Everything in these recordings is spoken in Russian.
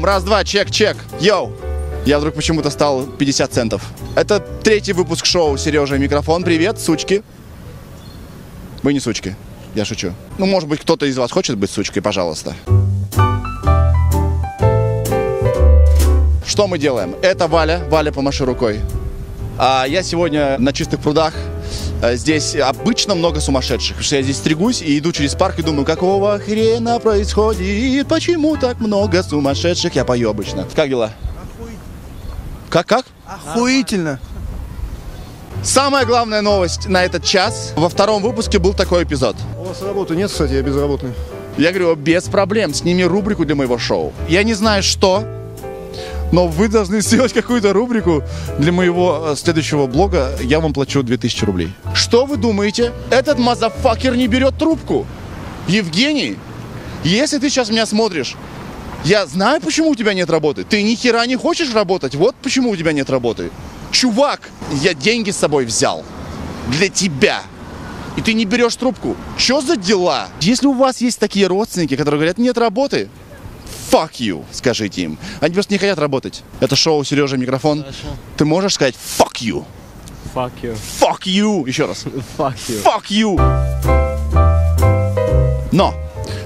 Бум, раз, два, чек, чек. Йоу. Я вдруг почему-то стал 50 центов. Это третий выпуск шоу «Сережа и микрофон». Привет, сучки. Вы не сучки. Я шучу. Ну, может быть, кто-то из вас хочет быть сучкой, пожалуйста. Что мы делаем? Это Валя. Валя, помаши рукой. А я сегодня на чистых прудах. Э, Здесь обычно много сумасшедших. Потому что я здесь стригусь и иду через парк и думаю, какого хрена происходит? Почему так много сумасшедших? Я пою обычно. Как дела? Как, как? Охуительно. Самая главная новость на этот час. Во втором выпуске был такой эпизод. У вас работы нет, кстати, я безработный. Я говорю, без проблем, сними рубрику для моего шоу. Я не знаю, что, но вы должны сделать какую-то рубрику для моего э, следующего блога. Я вам плачу 2000 рублей. Что вы думаете? Этот мазафакер не берет трубку. Евгений, если ты сейчас меня смотришь, я знаю, почему у тебя нет работы. Ты ни хера не хочешь работать. Вот почему у тебя нет работы. Чувак, я деньги с собой взял. Для тебя. И ты не берешь трубку. Что за дела? Если у вас есть такие родственники, которые говорят, нет работы, fuck you, скажите им. Они просто не хотят работать. Это шоу Сережа Микрофон. Ты можешь сказать fuck you? Fuck you. Fuck you! Еще раз. Fuck you. Fuck you! Но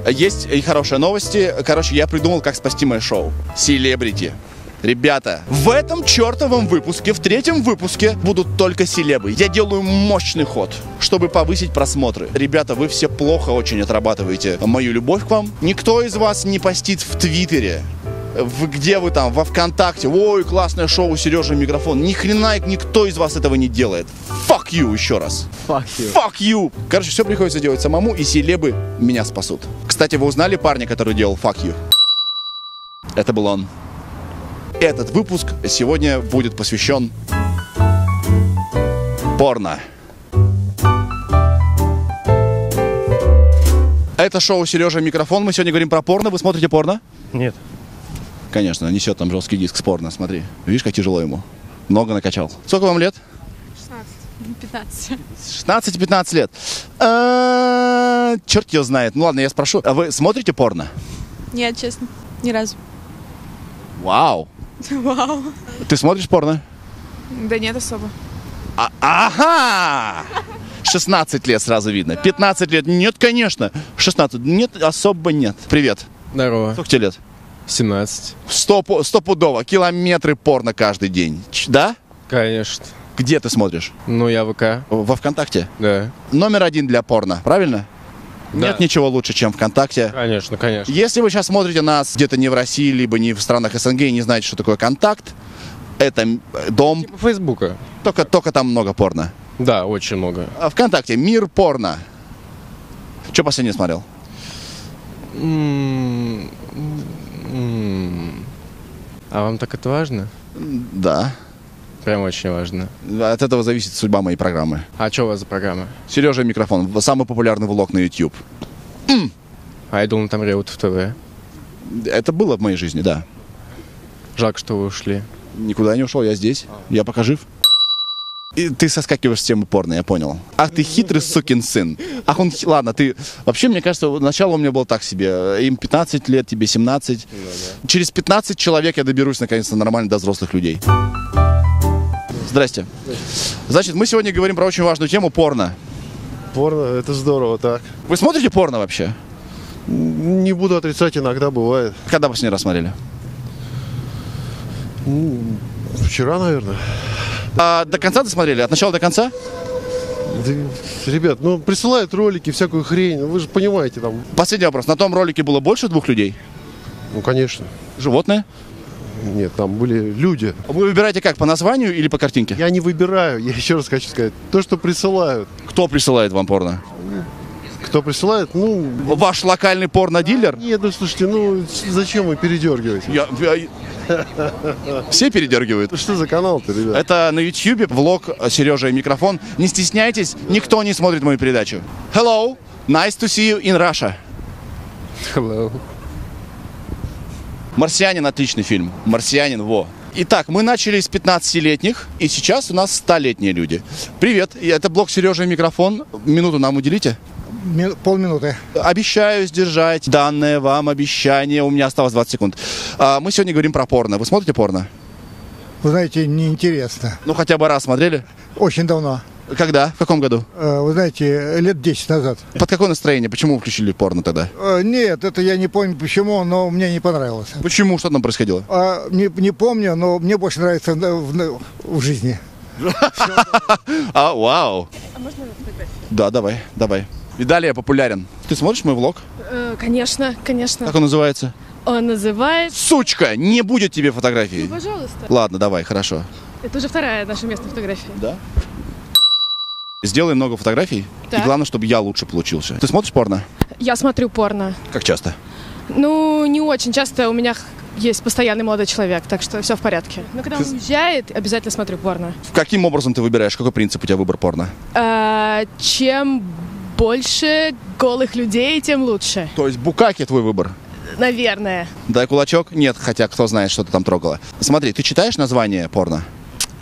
есть и хорошие новости. Короче, я придумал, как спасти мое шоу. Селебрити. Ребята, в этом чертовом выпуске, в третьем выпуске, будут только селебы. Я делаю мощный ход, чтобы повысить просмотры. Ребята, вы все плохо очень отрабатываете мою любовь к вам. Никто из вас не постит в Твиттере, в, где вы там, во ВКонтакте, ой, классное шоу, Сережа микрофон. Ни хрена никто из вас этого не делает. Fuck you еще раз. Fuck you. Fuck you! Короче, все приходится делать самому, и селебы меня спасут. Кстати, вы узнали парня, который делал fuck you? Это был он. Этот выпуск сегодня будет посвящен порно. Это шоу Сережа Микрофон. Мы сегодня говорим про порно. Вы смотрите порно? Нет. Конечно, несет там жесткий диск с порно, смотри. Видишь, как тяжело ему. Много накачал. Сколько вам лет? 15. 16-15 лет. А, Черт его знает. Ну ладно, я спрошу. А вы смотрите порно? Нет, честно, ни разу. Вау. Вау. Ты смотришь порно? Да нет особо. А- ага! 16 лет сразу видно. 15 лет. Нет, конечно. 16. Нет, особо нет. Привет. Здорово. Сколько тебе лет? 17. Сто, стопудово. Километры порно каждый день. Ч- Да? Конечно. Где ты смотришь? Ну, я ВК. Во ВКонтакте? Да. Номер один для порно, правильно? Да. Нет ничего лучше, чем ВКонтакте. Конечно, конечно. Если вы сейчас смотрите нас где-то не в России, либо не в странах СНГ и не знаете, что такое контакт, это дом, Типа Фейсбука. только, только там много порно. Да, очень много. А ВКонтакте мир порно. Что последнее смотрел? М, м. А вам так это важно? Да. Прям очень важно. От этого зависит судьба моей программы. А что у вас за программа? Сережа микрофон. Самый популярный влог на YouTube. А я думал, там Реутов ТВ. Это было в моей жизни, да. Жалко, что вы ушли. Никуда не ушел, я здесь. Я пока жив. И ты соскакиваешь с темы порно, я понял. Ах, ты хитрый сукин сын. Ах, он... Ладно, ты... Вообще, мне кажется, начало у меня было так себе. Им 15 лет, тебе 17. Через 15 человек я доберусь, наконец-то, нормально до взрослых людей. Здрасте. Значит, мы сегодня говорим про очень важную тему порно. Порно, это здорово, так. Вы смотрите порно вообще? Не буду отрицать, иногда бывает. Когда последний раз смотрели? Вчера, наверное. А, до конца досмотрели? От начала до конца? Да, ребят, ну присылают ролики, всякую хрень, ну, вы же понимаете там. Последний вопрос. На том ролике было больше двух людей? Ну, конечно. Животные? Нет, там были люди. Вы выбираете как, по названию или по картинке? Я не выбираю, я еще раз хочу сказать. То, что присылают. Кто присылает вам порно? Кто присылает, ну... Ваш локальный порно-дилер? Нет, ну слушайте, ну зачем вы передергиваете? Я- я- Все передергивают. Что за канал-то, ребят? Это на YouTube влог Сережа и микрофон. Не стесняйтесь, никто не смотрит мою передачу. Hello, nice to see you in Russia. Hello. «Марсианин» отличный фильм. «Марсианин», во. Итак, мы начали с 15-летних, и сейчас у нас 100-летние люди. Привет, это блог Сережа микрофон. Минуту нам уделите. Ми- полминуты. Обещаю сдержать данное вам обещание. У меня осталось 20 секунд. А, мы сегодня говорим про порно. Вы смотрите порно? Вы знаете, неинтересно. Ну, хотя бы раз смотрели? Очень давно. Когда? В каком году? Э, Вы знаете, лет 10 назад. Под какое настроение? Почему вы включили порно тогда? Э, Нет, это я не помню почему, но мне не понравилось. Почему? Что там происходило? А, не, не помню, но мне больше нравится в, в- в жизни. А, вау. А можно Да, давай, давай. Видалия популярен. Ты смотришь мой влог? Э, Конечно, конечно. Как он называется? Он называет... Сучка, не будет тебе фотографии. Пожалуйста. Ладно, давай, хорошо. Это уже вторая наша местная фотография. Да? Сделай много фотографий. И Так. главное, чтобы я лучше получился. Ты смотришь порно? Я смотрю порно. Как часто? Ну, не очень часто у меня есть постоянный молодой человек, так что все в порядке. Но когда он уезжает, обязательно смотрю порно. Каким образом ты выбираешь? Какой принцип у тебя выбор порно? А, чем больше голых людей, тем лучше. То есть букаки твой выбор? Наверное. Дай кулачок? Нет, хотя кто знает, что ты там трогала. Смотри, ты читаешь название порно?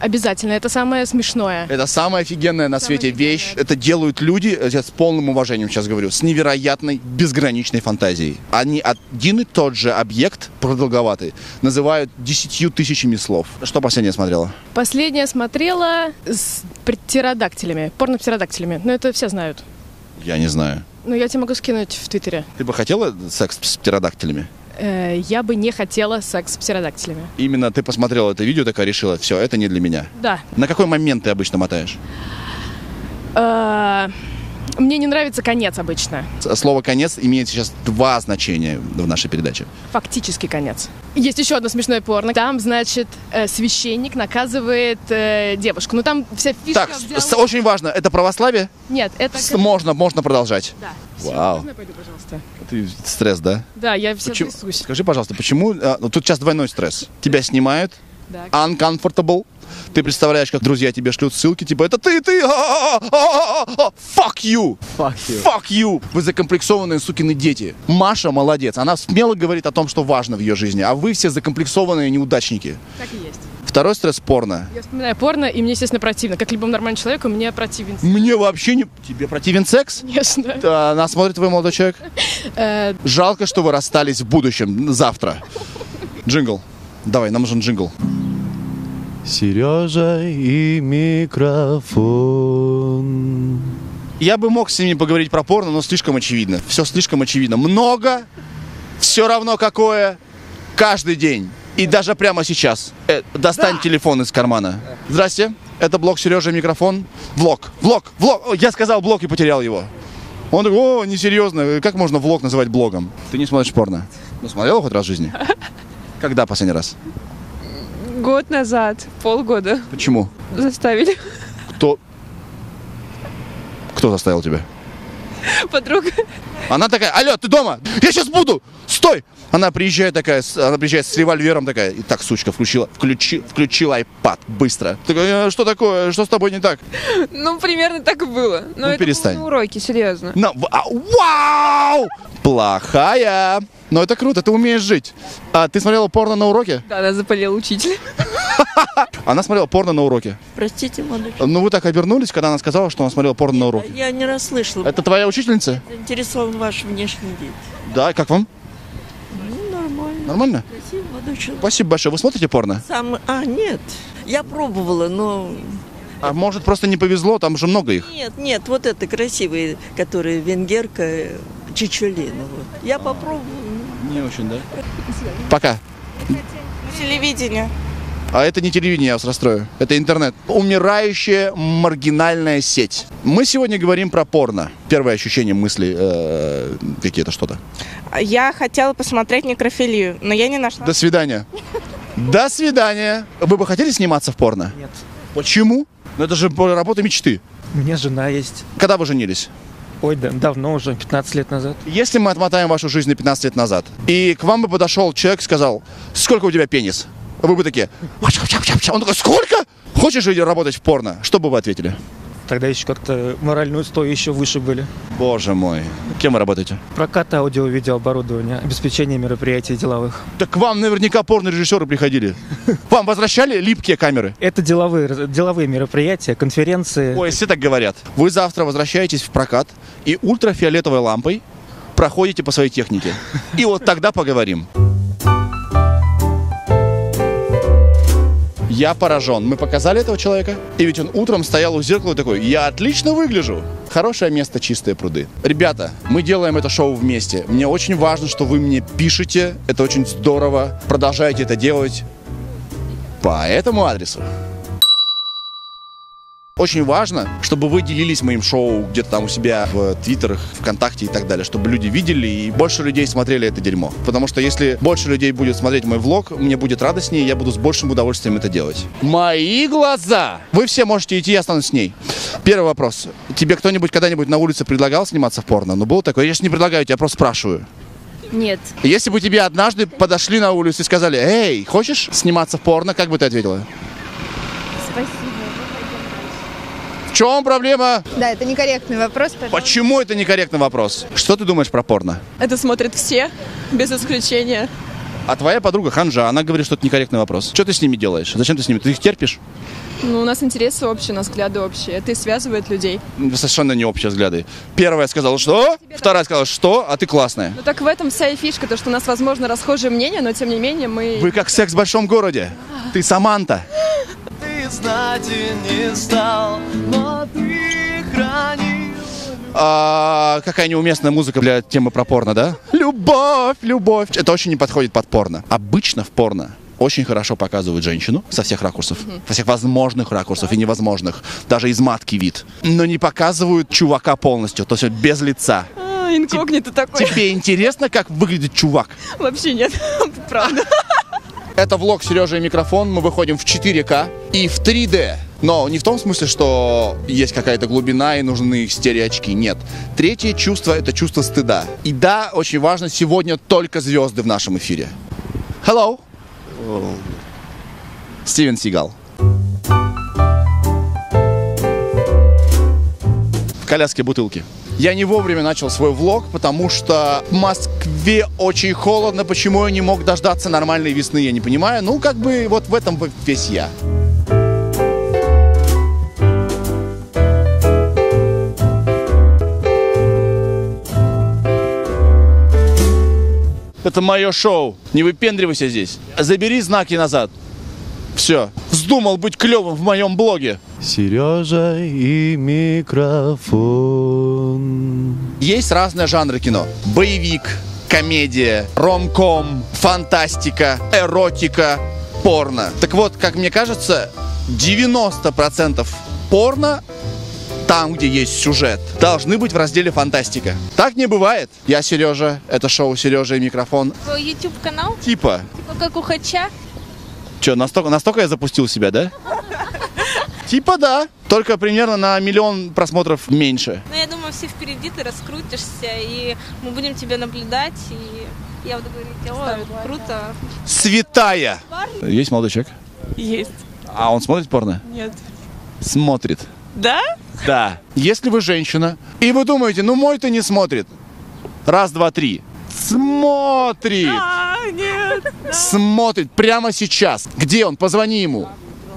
Обязательно. Это самое смешное. Это самая офигенная на Самое свете офигенное. вещь. Это делают люди, я с полным уважением сейчас говорю, с невероятной, безграничной фантазией. Они один и тот же объект, продолговатый, называют десятью тысячами слов. Что последнее смотрела? Последнее смотрела с птеродактилями. Порно птеродактилями. Ну, это все знают. Я не знаю. Ну, я тебе могу скинуть в Твиттере. Ты бы хотела секс с птеродактилями? Э, я бы не хотела секс с птеродактилями. Именно ты посмотрела это видео, такая решила, все, это не для меня. Да. На какой момент ты обычно мотаешь? Э, Мне не нравится конец обычно. Слово «конец» имеет сейчас два значения в нашей передаче. Фактически конец. Есть еще одно смешное порно. Там, значит, э, священник наказывает э, девушку. Ну там вся фишка Так, с- очень важно, это православие? Нет, это... Можно, можно продолжать. Да. Вау. можно я пойду, пожалуйста? Ты стресс, да? Да, я вся Почему- трясусь. Скажи, пожалуйста, почему... а, ну, тут сейчас двойной стресс. Тебя снимают, Да. uncomfortable. Ты представляешь, как друзья тебе шлют ссылки, типа, это ты, ты, а-а-а-а-а-а, fuck you, Fuck you. fuck you. Вы закомплексованные сукины дети. Маша молодец, она смело говорит о том, что важно в ее жизни, а вы все закомплексованные неудачники. Так и есть. Второй стресс порно. Я вспоминаю порно, и мне, естественно, противно. Как любому нормальному человеку, мне противен. Мне вообще не... Тебе противен секс? Конечно. А, Нас смотрит твой молодой человек? Э, Жалко, что вы расстались в будущем, завтра. Джингл. Давай, нам нужен джингл. Сережа и микрофон. Я бы мог с ними поговорить про порно, но слишком очевидно. Все слишком очевидно. Много, все равно какое, каждый день. И даже прямо сейчас. Э, достань телефон из кармана. Здрасте, это блог Сережа микрофон. Влог, влог, влог. Я сказал блог и потерял его. Он такой, о, несерьезно, как можно влог называть блогом? Ты не смотришь порно? Ну, смотрела хоть раз в жизни? Когда последний раз? Год назад, полгода Почему? заставили Кто? Кто заставил тебя? подруга. Она такая, алло, ты дома? Я сейчас буду! Стой! Она приезжает такая, она приезжает с револьвером такая, и так, сучка, включила, включи, включила iPad быстро. Такая, «Э, что такое, что с тобой не так? Ну, примерно так и было. Но Ну, это перестань. уроке, серьезно. На, а, вау! Плохая! Но это круто, ты умеешь жить. А ты смотрела порно на уроке? Да, она запалила учителя. Она смотрела порно на уроке. Простите, молодой Ну вы так обернулись, когда она сказала, что она смотрела порно на уроке. Я не расслышала. Это твоя учительница? Заинтересован ваш внешний вид. Да, как вам? Ну, нормально. Нормально? Красивый молодой человек. Спасибо большое. Вы смотрите порно? Сам... А, нет. Я пробовала, но... А может просто не повезло, там же много их. Нет, нет, вот это красивый, который венгерка Чичулина. Вот. Я попробую. Не очень, да? Пока. Телевидение. А это не телевидение, я вас расстрою. Это интернет. Умирающая маргинальная сеть. Мы сегодня говорим про порно. Первое ощущение мысли э, какие-то что-то. Я хотела посмотреть некрофилию, но я не нашла. До свидания. До свидания. Вы бы хотели сниматься в порно? Нет. Почему? Ну это же работа мечты. У меня жена есть. Когда вы женились? Ой, да, давно уже, 15 лет назад. Если мы отмотаем вашу жизнь на 15 лет назад, и к вам бы подошел человек и сказал, сколько у тебя пенис? Вы бы такие, он такой, сколько? Хочешь идти работать в порно? Что бы вы ответили? Тогда еще как-то моральные устои еще выше были. Боже мой. Кем вы работаете? Прокат аудио-видеооборудования, обеспечение мероприятий деловых. Так к вам наверняка порно-режиссеры приходили. Вам возвращали липкие камеры? Это деловые, деловые мероприятия, конференции. Ой, все так говорят. Вы завтра возвращаетесь в прокат и ультрафиолетовой лампой проходите по своей технике. И вот тогда поговорим. Я поражен. Мы показали этого человека, и ведь он утром стоял у зеркала и такой, я отлично выгляжу. Хорошее место, чистые пруды. Ребята, мы делаем это шоу вместе. Мне очень важно, что вы мне пишете. Это очень здорово. Продолжайте это делать по этому адресу. Очень важно, чтобы вы делились моим шоу где-то там у себя в Твиттерах, ВКонтакте и так далее, чтобы люди видели и больше людей смотрели это дерьмо. Потому что если больше людей будет смотреть мой влог, мне будет радостнее, я буду с большим удовольствием это делать. Мои глаза! Вы все можете идти, я останусь с ней. Первый вопрос. Тебе кто-нибудь когда-нибудь на улице предлагал сниматься в порно? Ну, было такое? Я сейчас не предлагаю, я просто спрашиваю. Нет. Если бы тебе однажды подошли на улицу и сказали, эй, хочешь сниматься в порно, как бы ты ответила? Спасибо. В чем проблема? Да, это некорректный вопрос. Почему это некорректный вопрос? Что ты думаешь про порно? Это смотрят все, без исключения. А твоя подруга Ханжа, она говорит, что это некорректный вопрос. Что ты с ними делаешь? Зачем ты с ними? Ты их терпишь? Ну, у нас интересы общие, у нас взгляды общие. Это и связывает людей. Совершенно не общие взгляды. Первая сказала, что? Вторая сказала, что? А ты классная. Ну так в этом вся и фишка, то, что у нас, возможно, расхожие мнения, но тем не менее мы... Вы как секс в большом городе. Ты Саманта. Ты знать и не стал, но ты хранил. А, какая неуместная музыка для темы про порно, да? Любовь, любовь. Это очень не подходит под порно. Обычно в порно очень хорошо показывают женщину со всех ракурсов, со всех возможных ракурсов и невозможных, даже из матки вид. Но не показывают чувака полностью, то есть без лица. А, инкогнито такой. Тебе интересно, как выглядит чувак? Вообще нет, правда. Это влог Сережа и микрофон. Мы выходим в 4К и в 3D. Но не в том смысле, что есть какая-то глубина и нужны стереоочки. Нет. Третье чувство – это чувство стыда. И да, очень важно, сегодня только звезды в нашем эфире. Hello. Стивен Сигал. В коляске бутылки. Я не вовремя начал свой влог, потому что в Москве очень холодно. Почему я не мог дождаться нормальной весны, я не понимаю. Ну, как бы вот в этом весь я. Это мое шоу. Не выпендривайся здесь. Забери знаки назад. Все. Вздумал быть клевым в моем блоге. Сережа и микрофон. Есть разные жанры кино. Боевик, комедия, ромком, фантастика, эротика, порно. Так вот, как мне кажется, 90% порно там, где есть сюжет, должны быть в разделе фантастика. Так не бывает. Я Сережа, это шоу Сережа и микрофон. YouTube канал? Типа, Типа как у Хача? что, настолько, настолько я запустил себя, да? Типа да, только примерно на миллион просмотров меньше. Ну, я думаю, все впереди, ты раскрутишься, и мы будем тебя наблюдать, и я буду говорить, о, круто. Святая! Есть молодой человек? Есть. А он смотрит порно? Нет. Смотрит. Да? Да. Если вы женщина, и вы думаете, ну мой-то не смотрит. Раз, два, три. Смотрит! А, нет. Смотрит прямо сейчас. Где он? Позвони ему.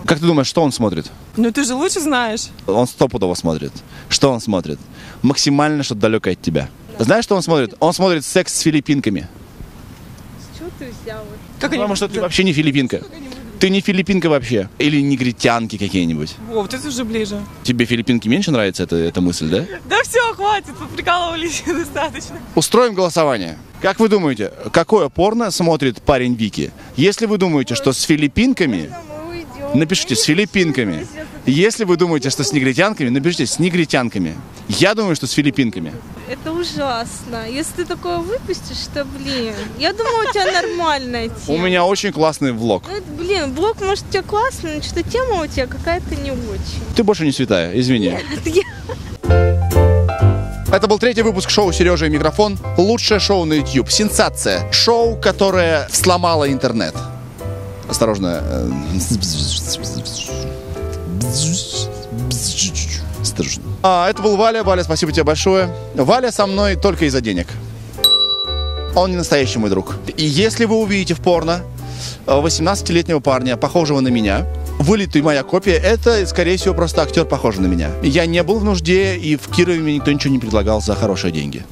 Как ты думаешь, что он смотрит? Ну ты же лучше знаешь. Он стопудово смотрит. Что он смотрит? Максимально что-то далекое от тебя. Знаешь, что он смотрит? Он смотрит секс с филиппинками. Чего ты взял? Как они... Потому что ты вообще не филиппинка. Ты не филиппинка вообще. Или негритянки какие-нибудь. О, вот это уже ближе. Тебе филиппинки меньше нравится эта, эта мысль, да? Да все, хватит, поприкалывались достаточно. Устроим голосование. Как вы думаете, какое порно смотрит парень Вики? Если вы думаете, что с филиппинками, напишите с филиппинками. Если вы думаете, что с негритянками, напишите с негритянками. Я думаю, что с филиппинками. Это ужасно. Если ты такое выпустишь, то, блин, я думаю, у тебя нормальная У тема. меня очень классный влог. Ну, блин, блог, может, у тебя классный, но что тема у тебя какая-то не очень. Ты больше не святая, извини. Я- Это был третий выпуск шоу «Сережа и микрофон». Лучшее шоу на YouTube. Сенсация. Шоу, которое сломало интернет. Осторожно. Э, стыжусь. А, это был Валя. Валя, спасибо тебе большое. Валя со мной только из-за денег. Он не настоящий мой друг. И если вы увидите в порно э, 18-летнего парня, похожего на меня, вылитый моя копия, это, скорее всего, просто актер, похожий на меня. Я не был в нужде, и в Кирове мне никто ничего не предлагал за хорошие деньги.